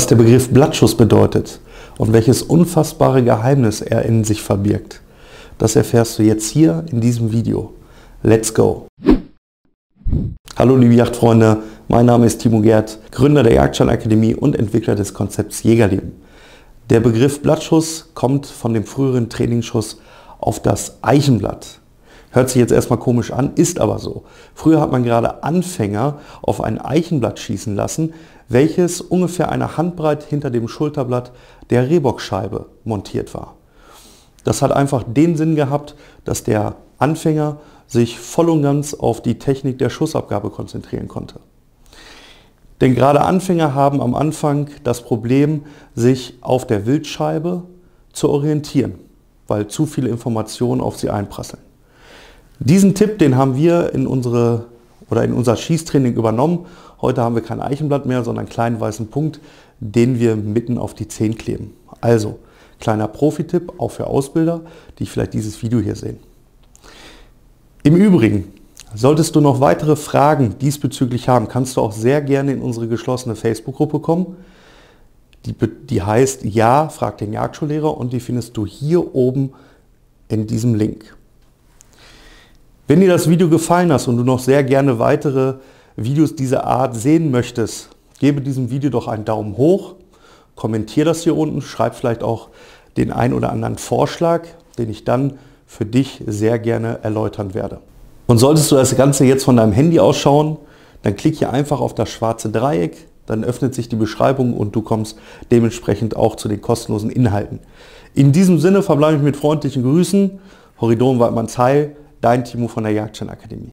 Was der Begriff Blattschuss bedeutet und welches unfassbare Geheimnis er in sich verbirgt, das erfährst du jetzt hier in diesem Video. Let's go! Hallo liebe Yachtfreunde, mein Name ist Timo Gerd, Gründer der Jagdschallakademie und Entwickler des Konzepts Jägerleben. Der Begriff Blattschuss kommt von dem früheren Trainingsschuss auf das Eichenblatt. Hört sich jetzt erstmal komisch an, ist aber so. Früher hat man gerade Anfänger auf ein Eichenblatt schießen lassen, welches ungefähr eine Handbreit hinter dem Schulterblatt der Rehbockscheibe montiert war. Das hat einfach den Sinn gehabt, dass der Anfänger sich voll und ganz auf die Technik der Schussabgabe konzentrieren konnte. Denn gerade Anfänger haben am Anfang das Problem, sich auf der Wildscheibe zu orientieren, weil zu viele Informationen auf sie einprasseln. Diesen Tipp, den haben wir in, unsere, oder in unser Schießtraining übernommen. Heute haben wir kein Eichenblatt mehr, sondern einen kleinen weißen Punkt, den wir mitten auf die Zehen kleben. Also, kleiner Profi-Tipp, auch für Ausbilder, die vielleicht dieses Video hier sehen. Im Übrigen, solltest du noch weitere Fragen diesbezüglich haben, kannst du auch sehr gerne in unsere geschlossene Facebook-Gruppe kommen. Die, die heißt Ja, frag den Jagdschullehrer und die findest du hier oben in diesem Link. Wenn dir das Video gefallen hat und du noch sehr gerne weitere Videos dieser Art sehen möchtest, gebe diesem Video doch einen Daumen hoch, kommentiere das hier unten, schreib vielleicht auch den ein oder anderen Vorschlag, den ich dann für dich sehr gerne erläutern werde. Und solltest du das Ganze jetzt von deinem Handy ausschauen, dann klick hier einfach auf das schwarze Dreieck, dann öffnet sich die Beschreibung und du kommst dementsprechend auch zu den kostenlosen Inhalten. In diesem Sinne verbleibe ich mit freundlichen Grüßen. Horidon Waldmanns Heil, Dein Timo von der Jagdschein Akademie.